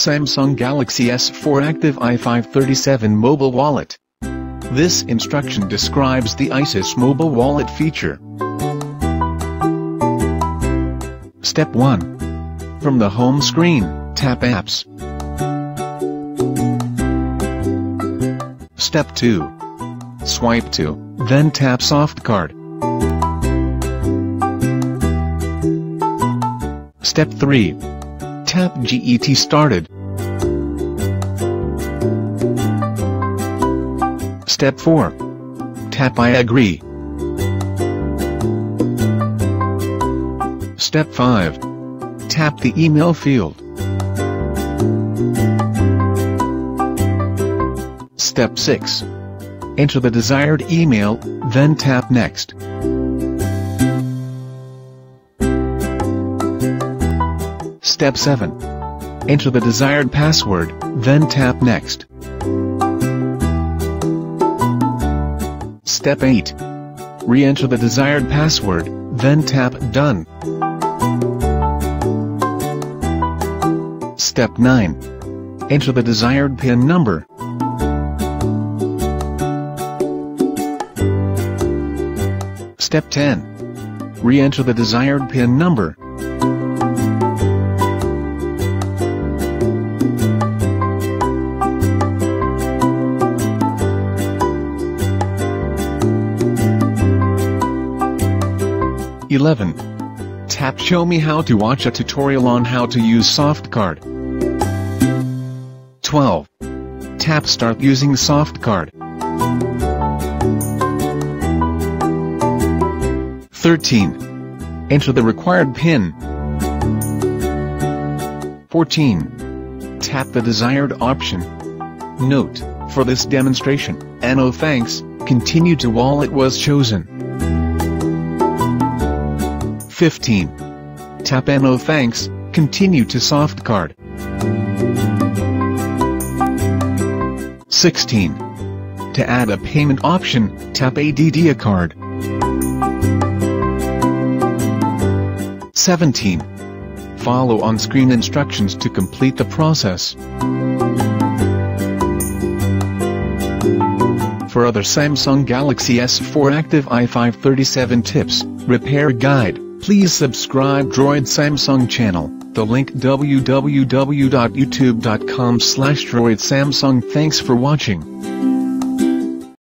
Samsung Galaxy S4 Active i537 mobile wallet. This instruction describes the ISIS mobile wallet feature. Step 1. From the home screen, tap Apps. Step 2. Swipe to, then tap SoftCard. Step 3. Tap GET Started. Step 4. Tap I agree. Step 5. Tap the email field. Step 6. Enter the desired email, then tap Next. Step 7. Enter the desired password, then tap Next. Step 8. Re-enter the desired password, then tap Done. Step 9. Enter the desired PIN number. Step 10. Re-enter the desired PIN number. Eleven. Tap Show me how to watch a tutorial on how to use SoftCard. 12. Tap Start using SoftCard. 13. Enter the required PIN. 14. Tap the desired option. Note, for this demonstration, no oh thanks, continue to wallet was chosen. 15. Tap no thanks, continue to SoftCard. 16. To add a payment option, tap ADD a card. 17. Follow on-screen instructions to complete the process. For other Samsung Galaxy S4 Active i537 tips, repair guide, please subscribe Droid Samsung channel, the link www.youtube.com slash droid samsung thanks for watching.